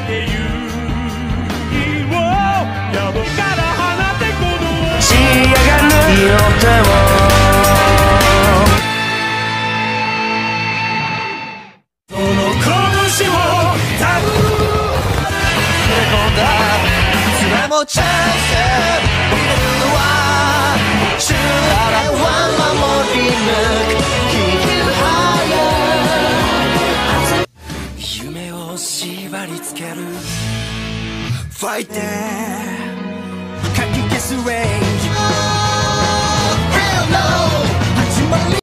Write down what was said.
て勇気をやぶから放てこの仕上がるよ手をその拳をたぶそれもチャンスを縛り付ける。フ